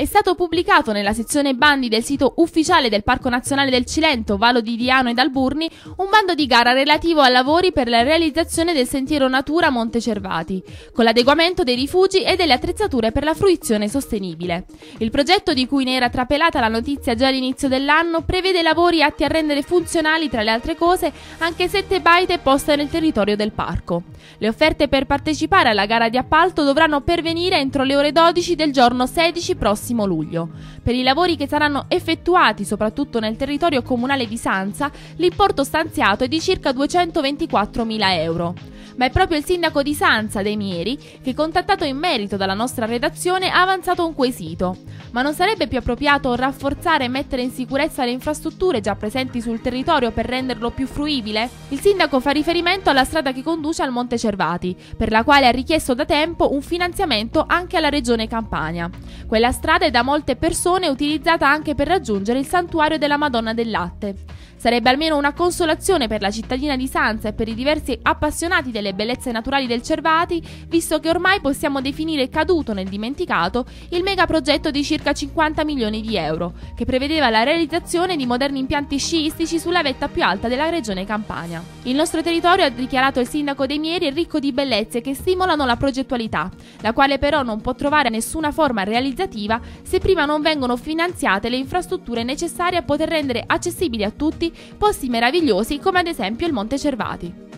È stato pubblicato nella sezione bandi del sito ufficiale del Parco Nazionale del Cilento, Valo di Diano ed Alburni, un bando di gara relativo a lavori per la realizzazione del sentiero Natura Monte Cervati, con l'adeguamento dei rifugi e delle attrezzature per la fruizione sostenibile. Il progetto di cui ne era trapelata la notizia già all'inizio dell'anno prevede lavori atti a rendere funzionali, tra le altre cose, anche sette baite poste nel territorio del parco. Le offerte per partecipare alla gara di appalto dovranno pervenire entro le ore 12 del giorno 16 prossimo prossimo luglio. Per i lavori che saranno effettuati soprattutto nel territorio comunale di Sanza, l'importo stanziato è di circa 224.000 euro ma è proprio il sindaco di Sanza, De Mieri, che contattato in merito dalla nostra redazione ha avanzato un quesito. Ma non sarebbe più appropriato rafforzare e mettere in sicurezza le infrastrutture già presenti sul territorio per renderlo più fruibile? Il sindaco fa riferimento alla strada che conduce al Monte Cervati, per la quale ha richiesto da tempo un finanziamento anche alla regione Campania. Quella strada è da molte persone utilizzata anche per raggiungere il santuario della Madonna del Latte. Sarebbe almeno una consolazione per la cittadina di Sanza e per i diversi appassionati delle bellezze naturali del Cervati, visto che ormai possiamo definire caduto nel dimenticato il megaprogetto di circa 50 milioni di euro, che prevedeva la realizzazione di moderni impianti sciistici sulla vetta più alta della regione Campania. Il nostro territorio, ha dichiarato il sindaco dei Mieri, è ricco di bellezze che stimolano la progettualità, la quale però non può trovare nessuna forma realizzativa se prima non vengono finanziate le infrastrutture necessarie a poter rendere accessibili a tutti posti meravigliosi come ad esempio il Monte Cervati.